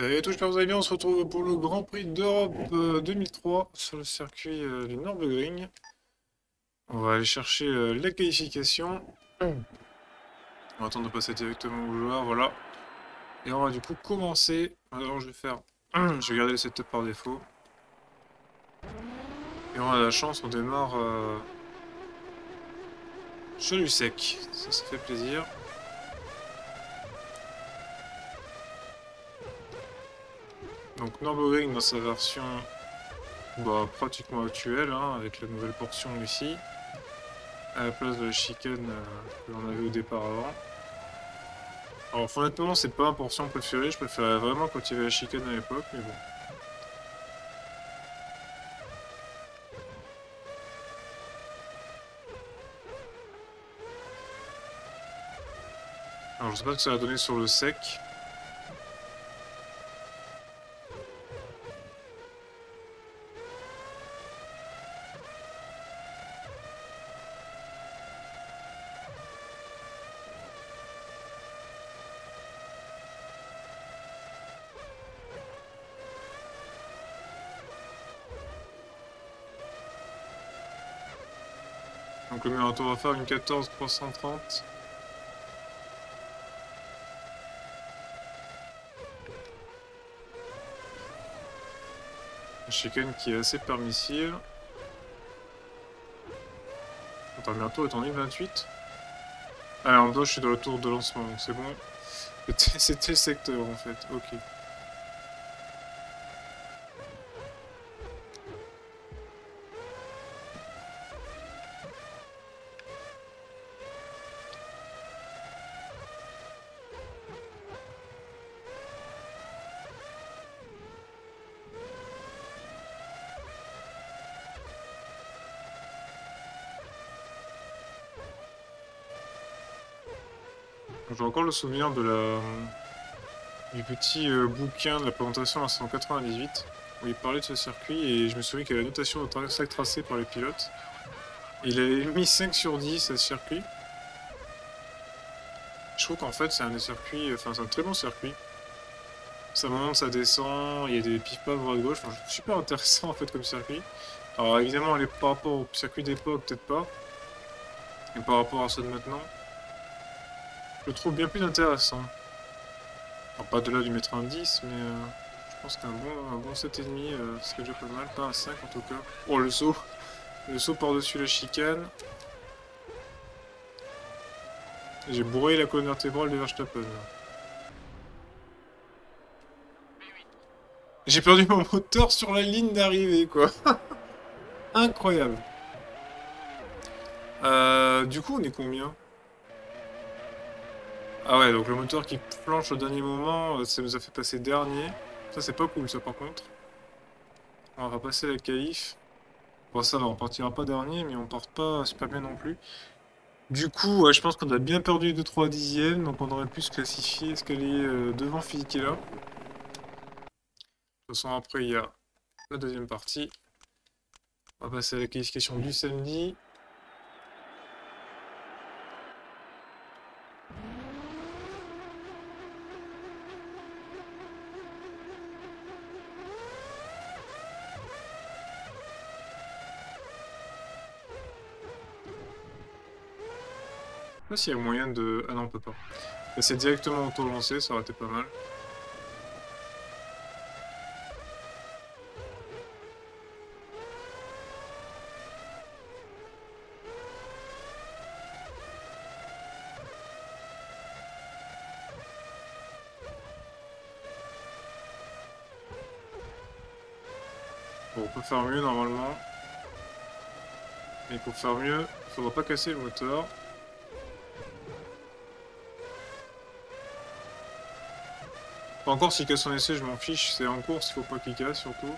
Salut à tous, j'espère que vous allez bien. On se retrouve pour le Grand Prix d'Europe 2003 euh, sur le circuit euh, du Nürburgring. On va aller chercher euh, la qualification. On va attendre de passer directement au joueur, voilà. Et on va du coup commencer. Alors je vais faire... je vais garder le setup par défaut. Et on a la chance, on démarre... sur du sec. Ça, ça fait plaisir. Donc Nürburgring dans sa version bah, pratiquement actuelle, hein, avec la nouvelle portion ici, à la place de la chicane euh, que l'on avait au départ avant. Alors honnêtement c'est pas ma portion préférée, je préférais vraiment quand il y avait la chicane à l'époque, mais bon. Alors je sais pas ce que ça va donner sur le sec. Meilleur tour va faire une 14 330. Un chicane qui est assez permissive. Attends, bientôt en 28. Ah, en dos, je suis dans le tour de lancement, c'est bon. C'était secteur en fait, ok. J'ai encore le souvenir de la du petit euh, bouquin de la présentation en 1998 où il parlait de ce circuit et je me souviens qu'il y avait la notation de sac tracé par les pilotes. Il avait mis 5 sur 10 à ce circuit. Je trouve qu'en fait c'est un des circuits, enfin c'est un très bon circuit. Ça monte, ça descend, il y a des pif pas droite gauche, super intéressant en fait comme circuit. Alors évidemment par rapport au circuit d'époque peut-être pas, mais par rapport à ceux de maintenant, je le trouve bien plus intéressant. Pas de là du mettre un 10, mais euh, je pense qu'un bon, un bon 7,5 euh, serait déjà pas mal. Pas un 5 en tout cas. Oh, le saut Le saut par-dessus la chicane. J'ai bourré la colonne vertébrale de Verstappen. J'ai perdu mon moteur sur la ligne d'arrivée, quoi. Incroyable. Euh, du coup, on est combien? Ah ouais, donc le moteur qui flanche au dernier moment, euh, ça nous a fait passer dernier. Ça, c'est pas cool, ça, par contre. On va passer la qualif. Bon, ça va, on partira pas dernier, mais on part pas super bien non plus. Du coup, je pense qu'on a bien perdu 2-3 dixièmes, donc on aurait pu se classifier, est euh, devant là. De toute façon, après, il y a la deuxième partie. On va passer à la qualification du samedi. Pas s'il y a moyen de... Ah non, on peut pas. C'est directement auto-lancé, ça aurait été pas mal. Bon, on peut faire mieux normalement. Mais pour faire mieux, il faudra pas casser le moteur. Encore s'il casse son essai, je m'en fiche, c'est en course, il faut pas qu'il casse surtout.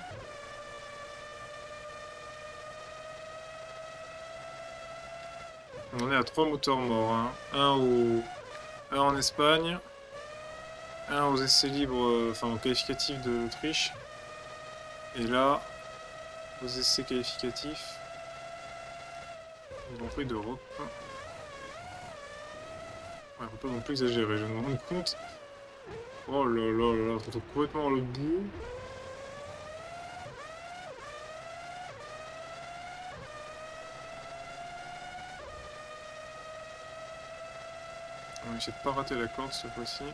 On est à trois moteurs morts. Hein. Un, au... un en Espagne, un aux essais libres, euh, enfin au qualificatif de l'Autriche, et là, aux essais qualificatifs Grand Prix d'Europe. Ouais, faut pas non plus exagérer, je me rends compte. Oh là là là là, on se complètement à l'autre bout. On va essayer de pas rater la corde cette fois-ci.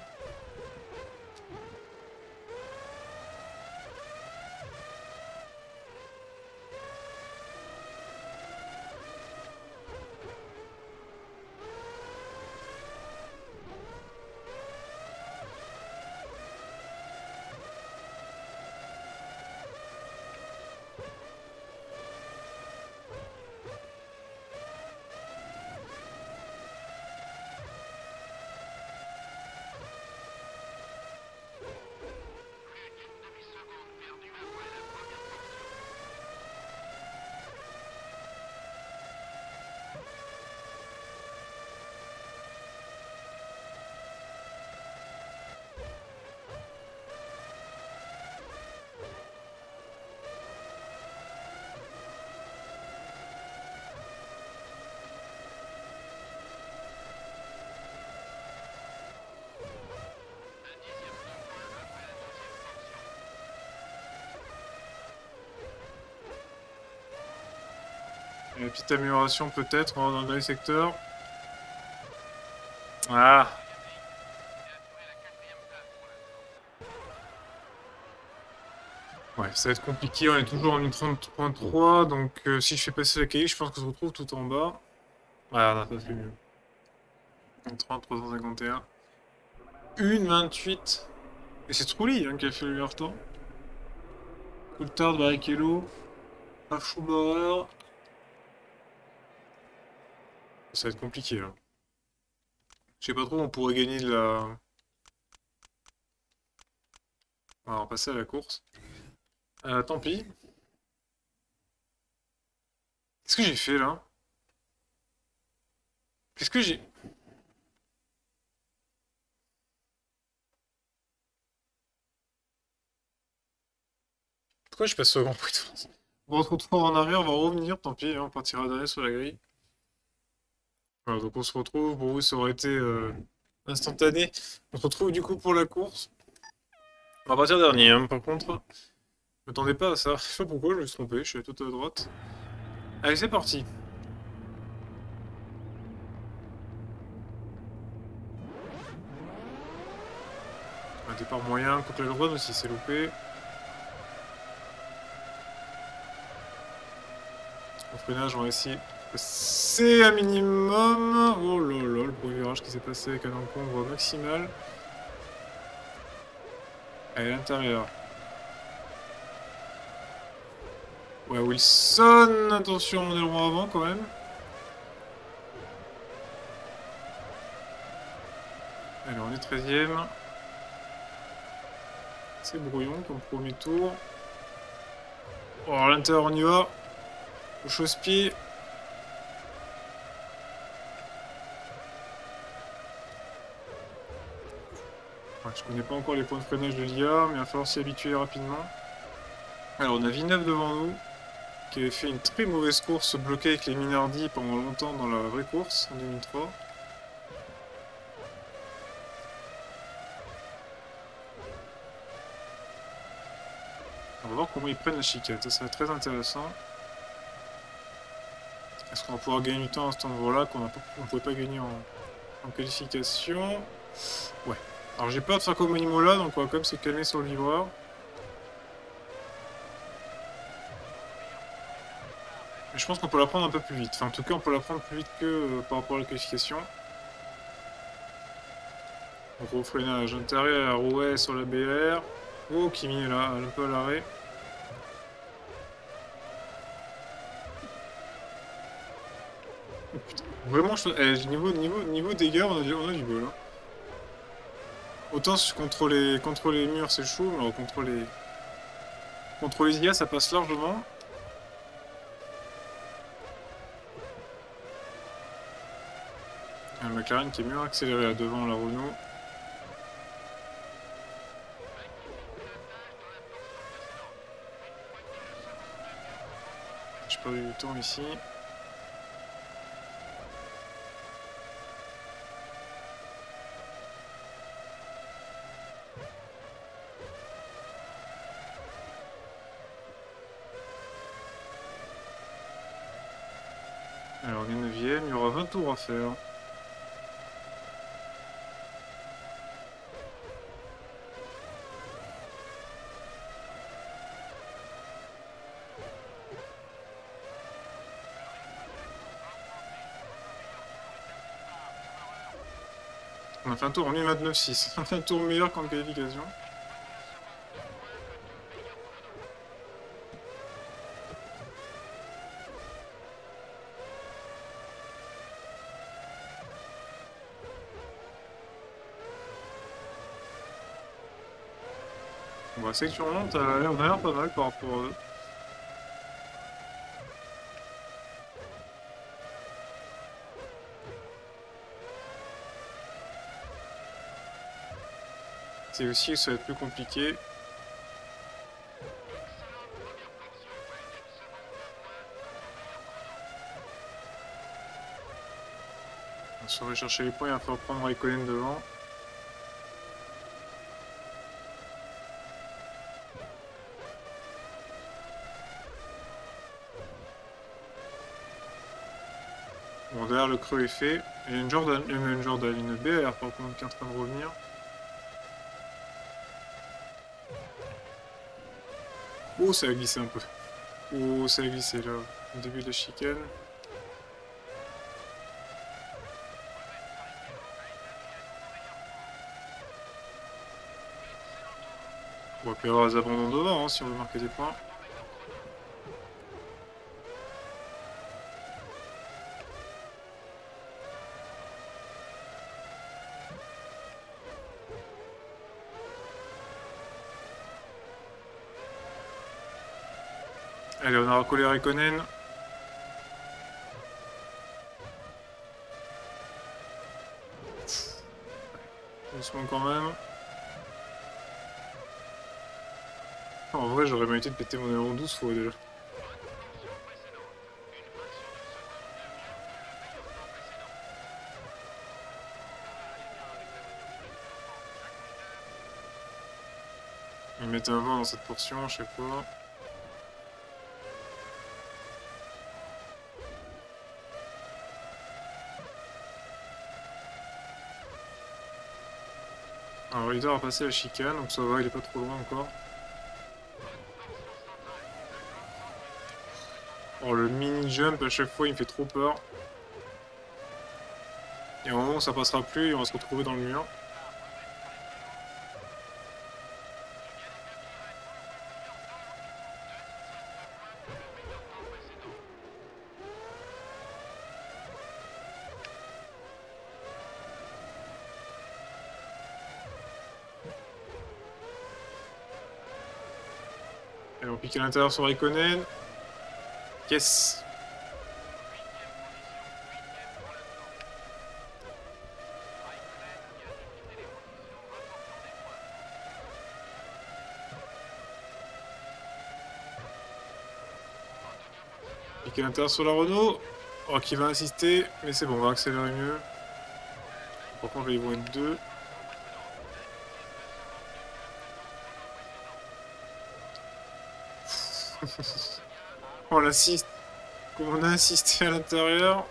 Une petite amélioration peut-être dans le secteur. Ah Ouais, ça va être compliqué, on est toujours en 30.3, donc euh, si je fais passer la cahier, je pense qu'on se retrouve tout en bas. Ah, ça fait mieux. 30, 351. 1,28. Et c'est Trulli hein, qui a fait le meilleur temps. Coulthard, Barrichello, Schumacher, ça va être compliqué là. Je sais pas trop, on pourrait gagner de la... On va passer à la course. Euh, tant pis. Qu'est-ce que j'ai fait là? Qu'est-ce que j'ai... Pourquoi je passe au Grand Prix de France? On va retrouver en arrière, on va revenir, tant pis, hein, on partira derrière sur la grille donc on se retrouve, vous ça aurait été euh, instantané. On se retrouve du coup pour la course. On va partir dernier, hein, par contre. Je m'attendais pas à ça. Je sais pas pourquoi, je me suis trompé, je suis tout à droite. Allez, c'est parti. Un départ moyen contre la droite aussi, c'est loupé. Au freinage, on va essayer c'est un minimum. Oh là là, le premier virage qui s'est passé avec un encombre maximal. Allez, l'intérieur. Ouais, Wilson, attention, on est loin avant quand même. Allez, on est 13ème. C'est brouillon comme premier tour. Oh, à l'intérieur, on y va. Au chausse-pied. Je connais pas encore les points de freinage de l'IA, mais il va falloir s'y habituer rapidement. Alors on a Villeneuve devant nous, qui avait fait une très mauvaise course bloquée avec les Minardi pendant longtemps dans la vraie course en 2003. On va voir comment ils prennent la chicane, ça serait très intéressant. Est-ce qu'on va pouvoir gagner du temps à cet endroit-là qu'on ne pouvait pas gagner en qualification? Ouais. Alors j'ai peur de faire comme là, donc on va quand même se calmer sur le vibreur. Mais je pense qu'on peut la prendre un peu plus vite. Enfin, en tout cas, on peut la prendre plus vite que euh, par rapport à la qualification. Au freinage intérieur, ouais, sur la BR. Oh, Kimi est là, un peu à l'arrêt. Vraiment, je... eh, niveau, niveau, niveau dégâts, on a, du, on bol. Hein. Autant contre les, les murs c'est chaud, mais contre les... Contre les IA ça passe largement. Un McLaren qui est mieux accéléré là devant la Renault. J'ai perdu du temps ici. deuxième, il y aura 20 tours à faire. On a fait un tour en 1.29.6. On a fait un tour meilleur qu'en qualification. On va essayer que tu remontes, euh, on a l'air pas mal par rapport à eux. C'est aussi ça va être plus compliqué. On saurait chercher les points, il va falloir prendre Raikkonen devant. Creux est fait. A une Jordan, une Jordan, une BR par contre qui est en train de revenir. Oh, ça a glissé un peu. Oh, ça a glissé là, au début de la chicane. On va faire les abandons devant hein, si on veut marquer des points. Recollé Raikkonen. Doucement quand même. En vrai, j'aurais mérité de péter mon aéron 12 fois déjà. Ils mettent un vent dans cette portion, je sais pas. Alors il doit passer la chicane, donc ça va, il est pas trop loin encore. Oh le mini jump à chaque fois il me fait trop peur. Et au moment où ça passera plus, on va se retrouver dans le mur. À l'intérieur sur Raikkonen. Yes Pique à l'intérieur sur la Renault. Oh, qui va insister, mais c'est bon, on va accélérer mieux. Par contre, ils vont être deux. On. On a insisté à l'intérieur.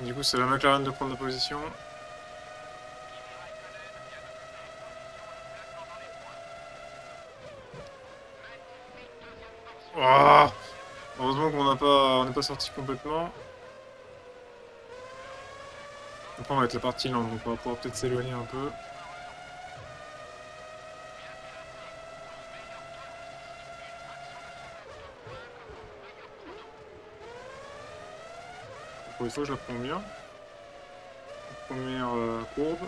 Du coup, c'est la McLaren de prendre la position. Oh Heureusement qu'on n'est pas sorti complètement. Après, on va être la partie lente, donc on va pouvoir peut-être s'éloigner un peu. Une fois, je la prends bien. Première euh, courbe.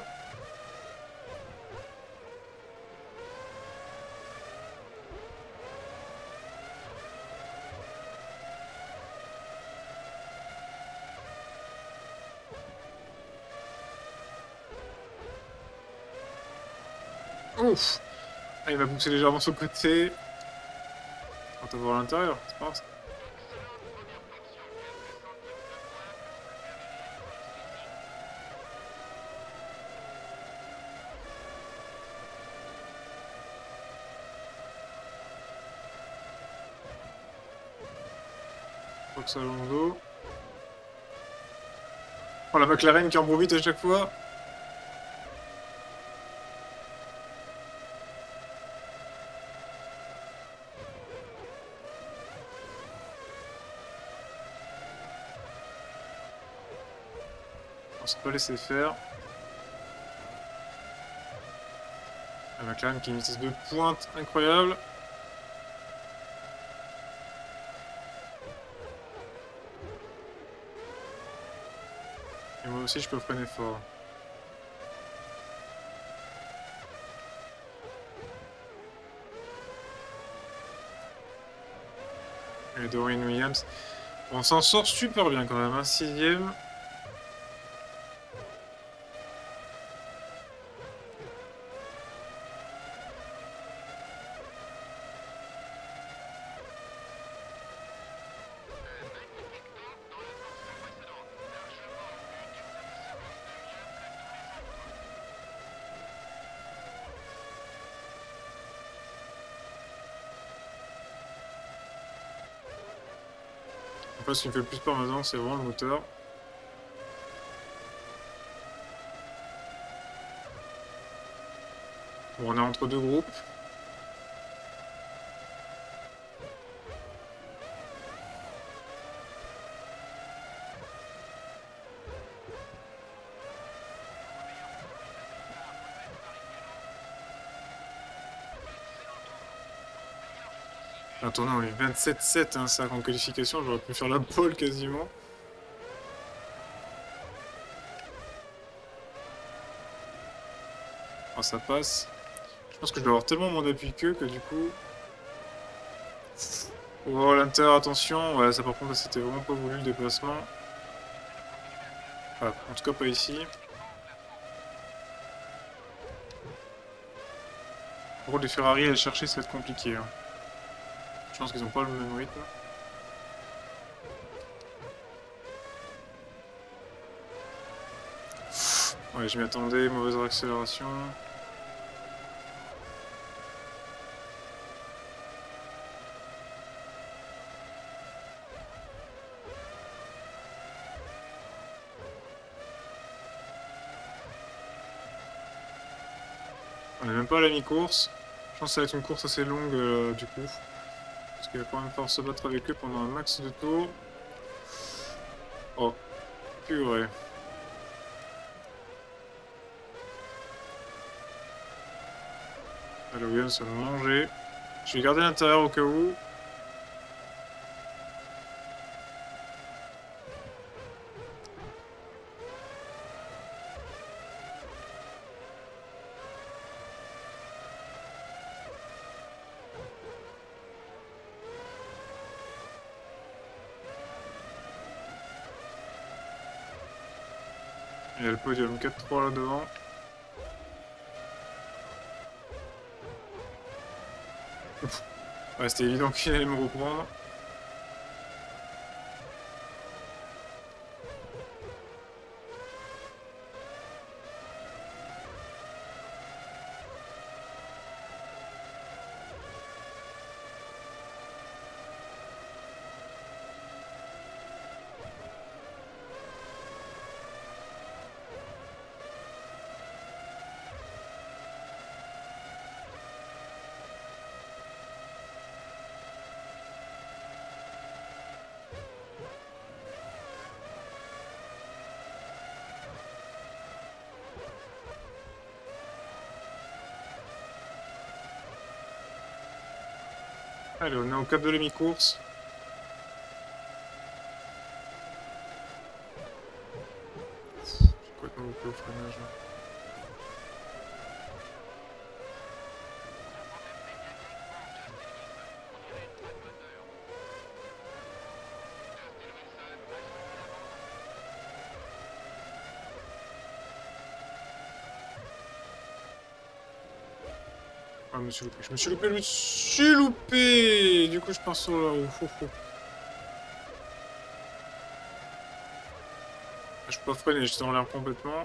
Ouf ah, Il m'a poussé légèrement sur le côté. On va voir l'intérieur, c'est pas grave. Fox Alonso. Oh, la McLaren qui vite à chaque fois. On s'est pas laissé faire. La McLaren qui a une vitesse de pointe incroyable. Aussi je peux freiner fort. Et Dorian Williams. On s'en sort super bien quand même, un sixième. Ce qui me fait le plus peur maintenant, c'est vraiment le moteur. On est entre deux groupes. Attends, on est 27-7, hein, ça en qualification, j'aurais pu faire la pole quasiment. Oh, ça passe. Je pense que je dois avoir tellement moins d'appui que que du coup... Oh, l'inter, attention. Ça par contre, c'était vraiment pas voulu le déplacement. Voilà, en tout cas pas ici. Pour les Ferrari, aller chercher, ça va être compliqué. Hein. Je pense qu'ils ont pas le même rythme. Ouais, je m'y attendais, mauvaise accélération. On n'est même pas à la mi-course. Je pense que ça va être une course assez longue euh, du coup. Parce qu'il va quand même falloir se battre avec eux pendant un max de tours. Oh, purée. Williams va me manger. Je vais garder l'intérieur au cas où. Il y a le 4-3 là devant. ouais, c'était évident qu'il allait me reprendre. Allez, on est au cap de la mi-course. J'ai complètement au freinage. là? Ah, je me suis loupé. Je me suis loupé, je me suis loupé Du coup, je pars sur là-haut. Je peux freiner, j'étais en l'air complètement.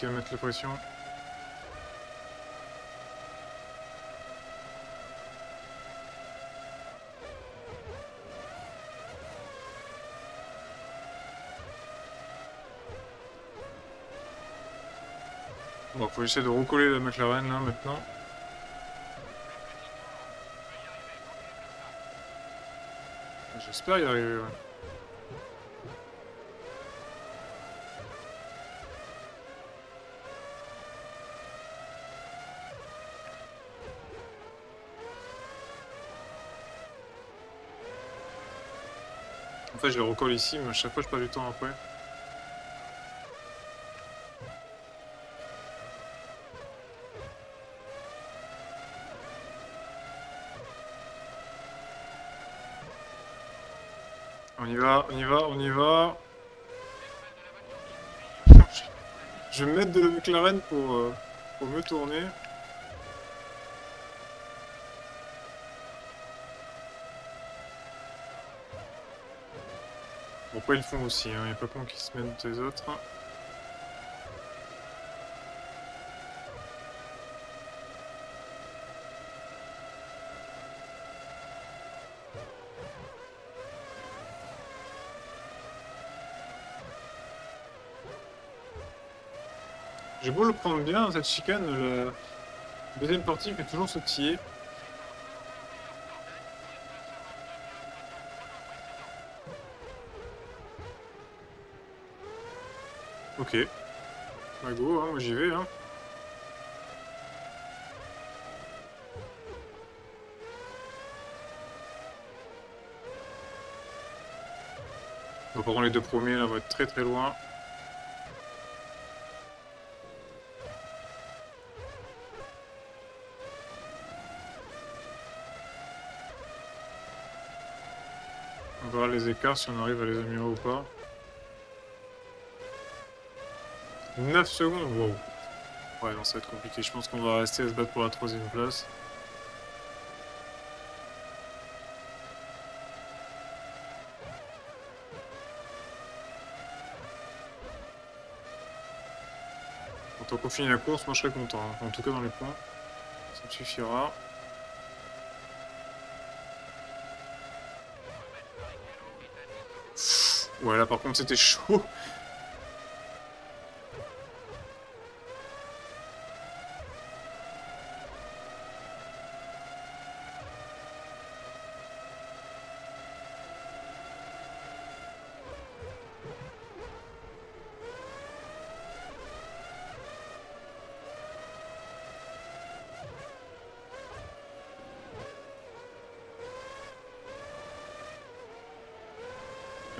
Qui va mettre la pression. Bon, faut essayer de recoller la McLaren là maintenant. J'espère y arriver. Fait, je le recolle ici, mais à chaque fois, je perds du temps après. On y va, on y va, on y va. Je vais me mettre de la McLaren pour, euh, pour me tourner. Ils le font aussi, il hein. n'y a pas con qui se mettent des autres. J'ai beau le prendre bien, cette chicane, le deuxième portique est toujours sautiller. Ok. Bah go, hein, moi j'y vais. Hein. Donc par contre les deux premiers là vont être très très loin. On verra les écarts si on arrive à les améliorer ou pas. 9 secondes, wow. Ouais, non, ça va être compliqué. Je pense qu'on va rester à se battre pour la troisième place. Tant qu'on finit la course, moi je serai content. Hein. En tout cas dans les points. Ça me suffira. Ouais, là par contre c'était chaud.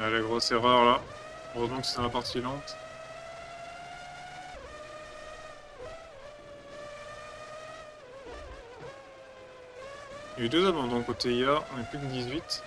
La grosse erreur là. Heureusement que c'est dans la partie lente. Il y a eu deux abandons côté IA, on est plus que 18.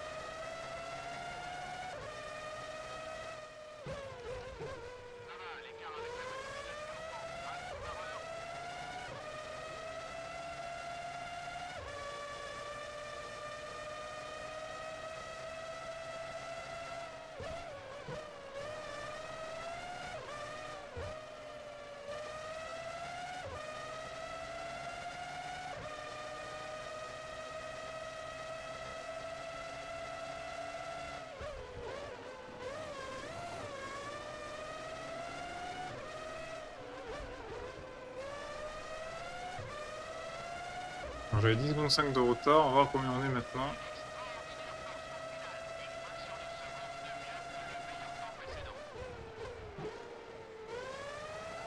J'avais 10 secondes 5 de retard, on va voir combien on est maintenant.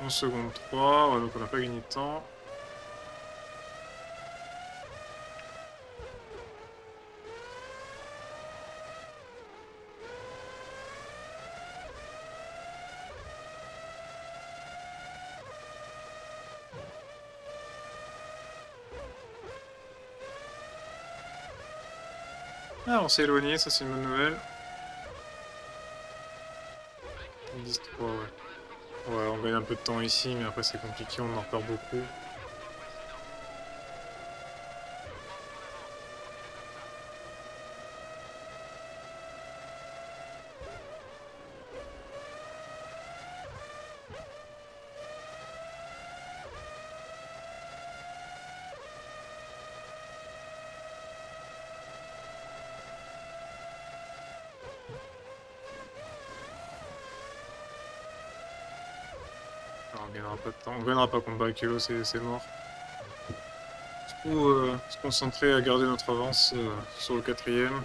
On seconde 3, donc on n'a pas gagné de temps. On s'est éloigné, ça c'est une bonne nouvelle. 10 3, ouais. Ouais, on gagne un peu de temps ici, mais après c'est compliqué, on en perd beaucoup. Gagnera pas contre Bakelo, c'est mort. Du coup, euh, se concentrer à garder notre avance euh, sur le quatrième.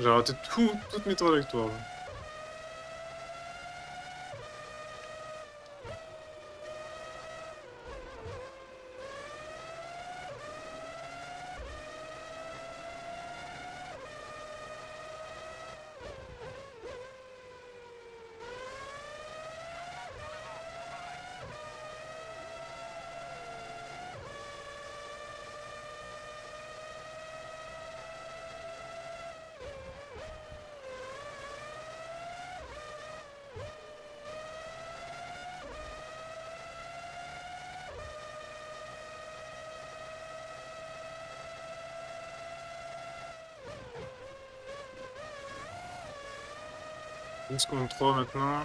J'ai raté tout, toutes mes trajectoires. Une contre 3 maintenant.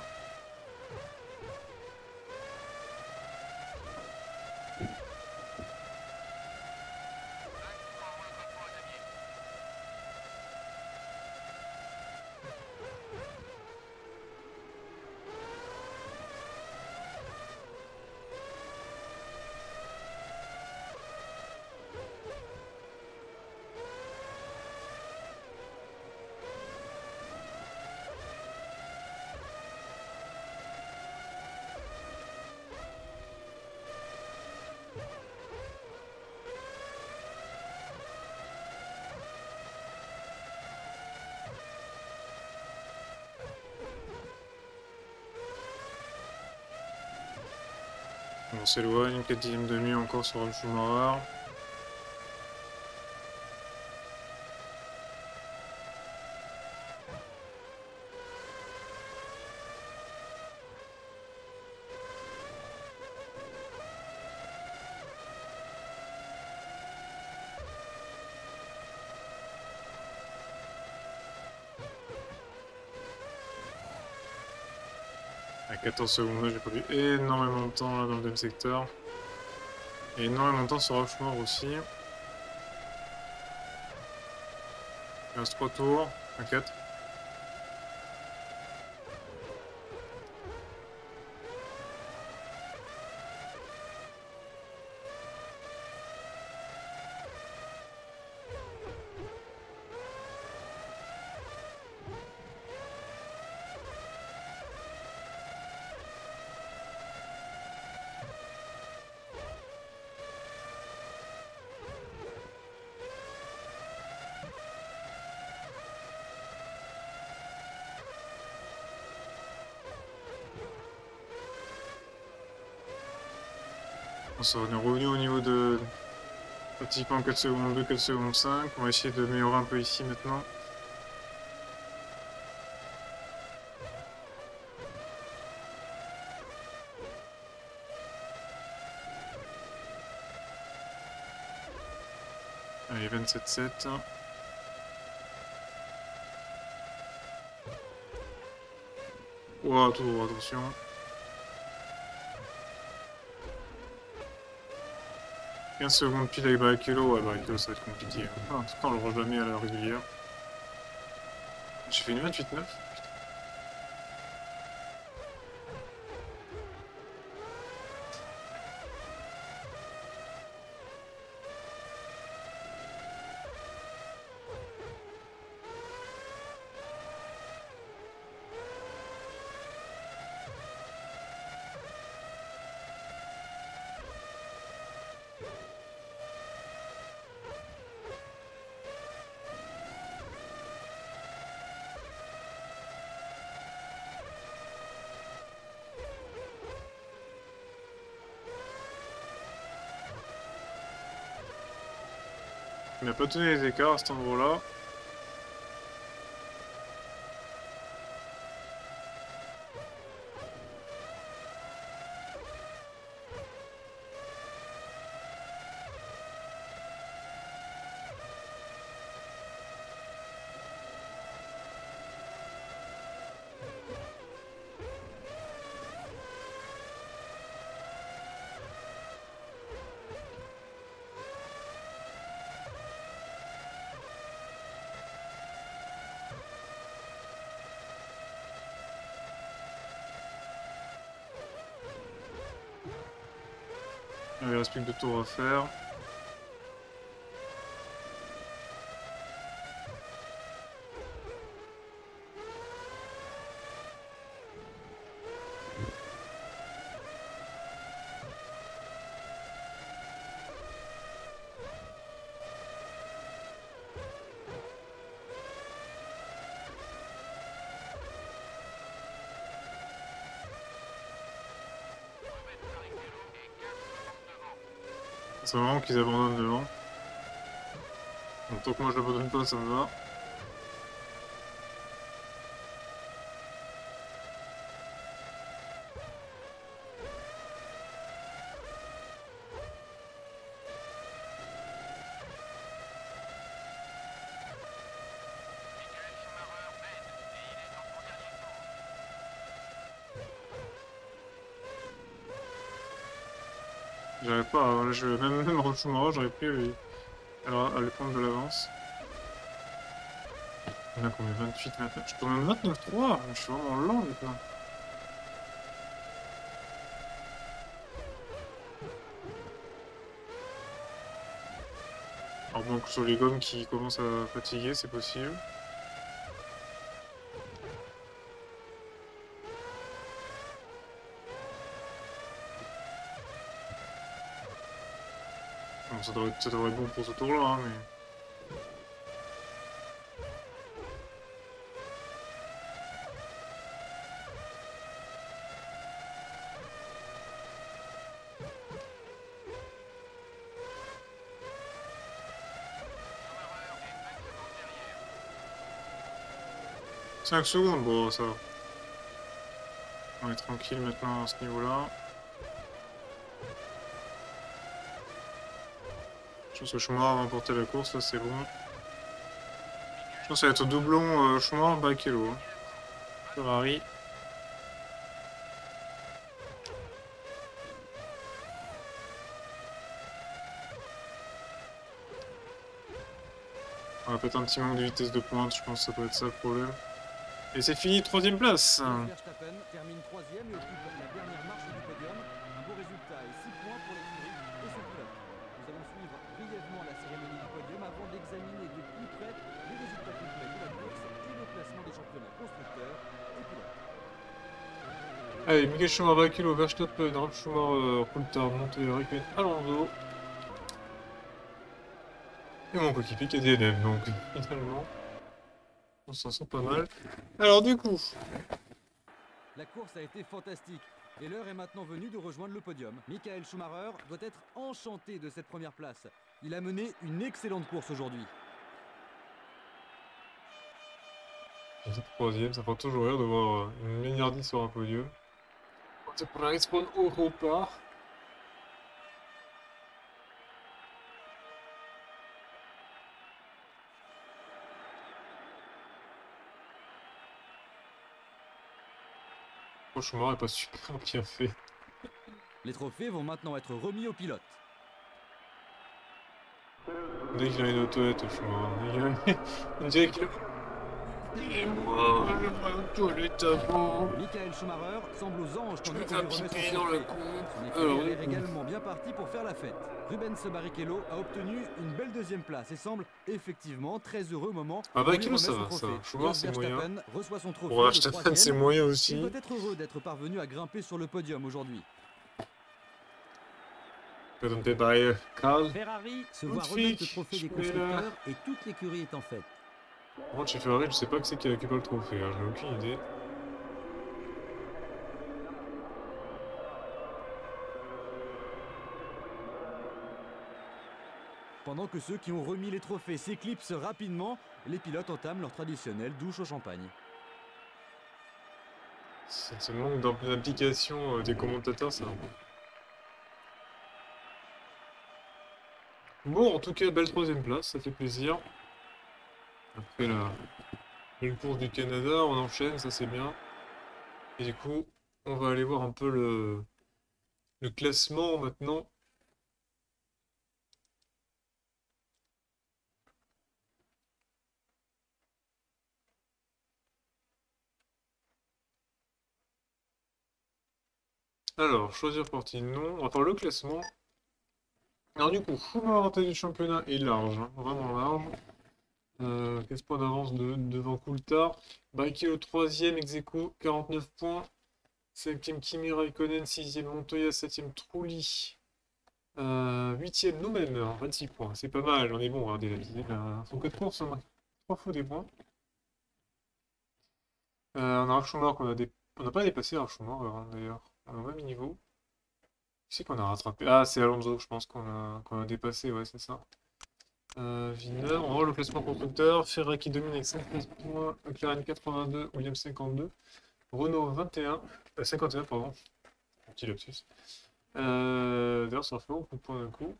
On s'éloigne, 4 dixièmes de mieux encore sur le Schumacher. À 14 secondes, j'ai perdu énormément de temps là, dans le deuxième secteur. Et énormément de temps sur Rushmore aussi. Il reste 3 tours, 4. On est revenu au niveau de pratiquement 4 secondes 2, 4 secondes 5. On va essayer de améliorer un peu ici maintenant. Allez, 27-7. Wow, tout, attention. 15 secondes pile avec Barrichello, ouais Barrichello ça va être compliqué. En tout cas on le range jamais à la régulière. J'ai fait une 28-9 Tenu les écarts à cet endroit-là. Il reste plus que deux tours à faire. C'est vraiment qu'ils abandonnent devant. Donc tant que moi je l'abandonne pas, ça me va. J'arrive pas à... Je... Même, même Schumacher, j'aurais pu alors, à lui prendre de l'avance. On a combien? 28 maintenant Je tourne 29-3 Je suis vraiment lent maintenant. Alors bon, sur les gommes qui commencent à fatiguer, c'est possible. Ça devrait, être, bon pour ce tour-là, hein, mais... Secondes, bon ça va. On est tranquille maintenant à ce niveau-là. Pense que Schumacher va remporter la course, là c'est bon. Je pense que ça va être doublon euh, Schumacher, Barrichello. Hein. Ferrari. On va peut-être un petit manque de vitesse de pointe, je pense que ça peut être ça le problème. Et c'est fini, troisième place. Verstappen termine troisième et occupe la dernière marche du podium. Un beau résultat et 6 points pour l'écurie et son pilote. Nous allons suivre brièvement la cérémonie du podium avant d'examiner de plus près les résultats complets de la course et le classement des championnats constructeurs et pilotes. Allez, Michael Schumacher, Kilo, Verstappen, Ralf Schumacher, Coulthard, Montoya, Rickman, Alonso. Et mon coéquipier qui est DNF, donc finalement, on s'en sent pas mal. Alors du coup, La course a été fantastique et l'heure est maintenant venue de rejoindre le podium. Michael Schumacher doit être enchanté de cette première place. Il a mené une excellente course aujourd'hui. Troisième, ça fait toujours rire de voir euh, une milliardie sur un podium. Pour la respawn Europa. Franchement, elle pas super bien fait. Les trophées vont maintenant être remis aux pilotes. Dès qu'il a une je crois. On dirait qu'il avant. Michael Schumacher semble aux anges un lui remet son dans le con. Écurie Alors, est également bien parti pour faire la fête. Rubens Barrichello a obtenu une belle deuxième place et semble effectivement très heureux au moment. Ah, lui Barrichello, ça va, ça. Schumacher, c'est moyen. Reçoit son trophée. De Verstappen, c'est moyen Il aussi. doit être heureux d'être parvenu à grimper sur le podium aujourd'hui. Ferrari se voit remettre le trophée des constructeurs et toute l'écurie est en fête. Par contre, chez Ferrari, je sais pas qui c'est qui récupère le trophée, hein, j'ai aucune idée. Pendant que ceux qui ont remis les trophées s'éclipsent rapidement, les pilotes entament leur traditionnelle douche au champagne. C'est ce manque d'implication euh, des commentateurs, ça. Bon, en tout cas, belle troisième place, ça fait plaisir. Après la belle course du Canada, on enchaîne, ça c'est bien. Et du coup, on va aller voir un peu le, le classement maintenant. Alors, choisir partie, non. On va faire le classement. Alors du coup, tête du championnat est large, hein, vraiment large. Euh, 15 points d'avance de, devant Coulthard? Barrichello troisième, Execo 49 points. 5ème Kimi Raikkonen, 6ème Montoya, 7ème Trulli. Euh, 8ème nous-mêmes, 26 points. C'est pas mal, on est bon, visée. Son code course, on a 3 fois des points. Euh, on a Schumacher qu'on a n'a pas dépassé Schumacher hein, d'ailleurs. On est au même niveau. Qui c'est qu'on a rattrapé? Ah, c'est Alonso, je pense qu'on a, qu'on a dépassé, ouais, c'est ça. Euh, Wiener, on voit le classement constructeur. Ferrari qui domine avec 53 points, McLaren 82, Williams 52, Renault 21, euh, 51, pardon. Petit lapsus. Euh, D'ailleurs, ça fait beaucoup de points d'un coup.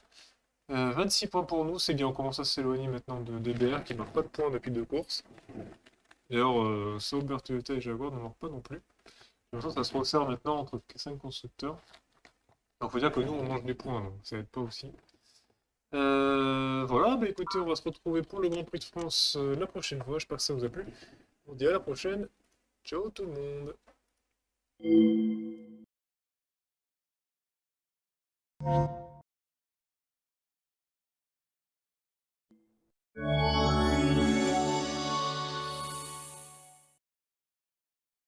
Euh, 26 points pour nous, c'est bien, on commence à s'éloigner maintenant de DBR qui ne marque pas de points depuis deux courses. D'ailleurs, euh, Sauber, Toyota et Jaguar ne marquent pas non plus. J'ai l'impression que ça se resserre maintenant entre 5 constructeurs. Alors, faut dire que nous, on mange des points, donc ça aide pas aussi. Euh, voilà, bah écoutez, on va se retrouver pour le Grand Prix de France euh, la prochaine fois. J'espère que ça vous a plu. On dit à la prochaine. Ciao tout le monde.